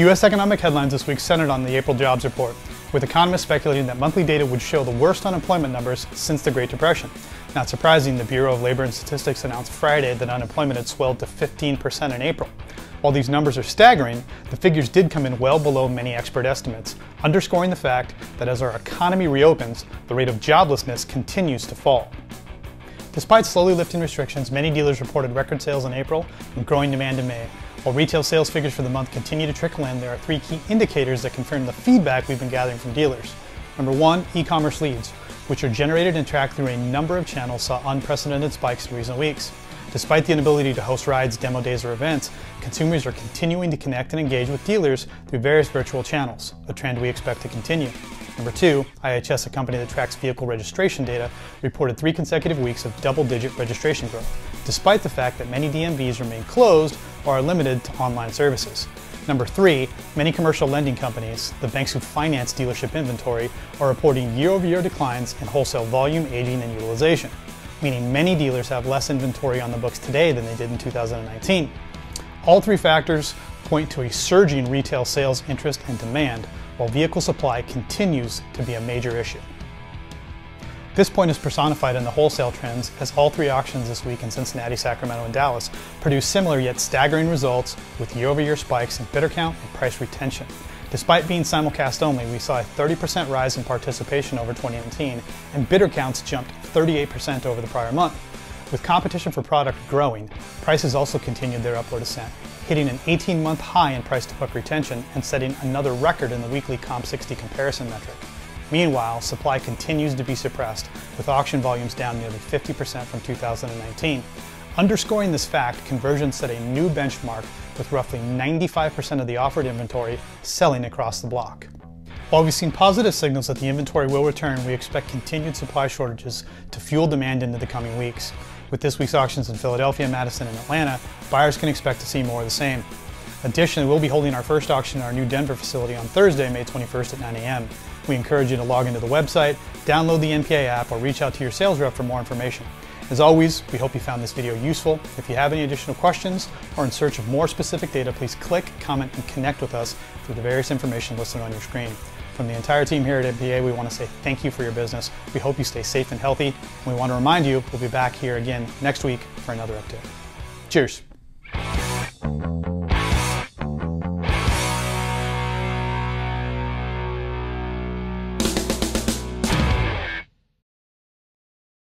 U.S. economic headlines this week centered on the April jobs report, with economists speculating that monthly data would show the worst unemployment numbers since the Great Depression. Not surprising, the Bureau of Labor and Statistics announced Friday that unemployment had swelled to 15% in April. While these numbers are staggering, the figures did come in well below many expert estimates, underscoring the fact that as our economy reopens, the rate of joblessness continues to fall. Despite slowly lifting restrictions, many dealers reported record sales in April and growing demand in May. While retail sales figures for the month continue to trickle in, there are three key indicators that confirm the feedback we've been gathering from dealers. Number one, e-commerce leads, which are generated and tracked through a number of channels, saw unprecedented spikes in recent weeks. Despite the inability to host rides, demo days, or events, consumers are continuing to connect and engage with dealers through various virtual channels, a trend we expect to continue. Number two, IHS, a company that tracks vehicle registration data, reported three consecutive weeks of double-digit registration growth, despite the fact that many DMVs remain closed or are limited to online services. Number three, many commercial lending companies, the banks who finance dealership inventory, are reporting year-over-year declines in wholesale volume, aging, and utilization meaning many dealers have less inventory on the books today than they did in 2019. All three factors point to a surging retail sales interest and demand, while vehicle supply continues to be a major issue. This point is personified in the wholesale trends as all three auctions this week in Cincinnati, Sacramento, and Dallas produce similar yet staggering results with year-over-year spikes in bidder count and price retention. Despite being simulcast only, we saw a 30% rise in participation over 2019, and bidder counts jumped 38% over the prior month. With competition for product growing, prices also continued their upward ascent, hitting an 18 month high in price to book retention and setting another record in the weekly Comp 60 comparison metric. Meanwhile, supply continues to be suppressed, with auction volumes down nearly 50% from 2019. Underscoring this fact, conversion set a new benchmark with roughly 95% of the offered inventory selling across the block. While we've seen positive signals that the inventory will return, we expect continued supply shortages to fuel demand into the coming weeks. With this week's auctions in Philadelphia, Madison, and Atlanta, buyers can expect to see more of the same. Additionally, we'll be holding our first auction in our new Denver facility on Thursday, May 21st at 9 a.m. We encourage you to log into the website, download the NPA app, or reach out to your sales rep for more information. As always, we hope you found this video useful. If you have any additional questions or in search of more specific data, please click, comment, and connect with us through the various information listed on your screen. From the entire team here at NPA, we want to say thank you for your business. We hope you stay safe and healthy. And we want to remind you, we'll be back here again next week for another update. Cheers.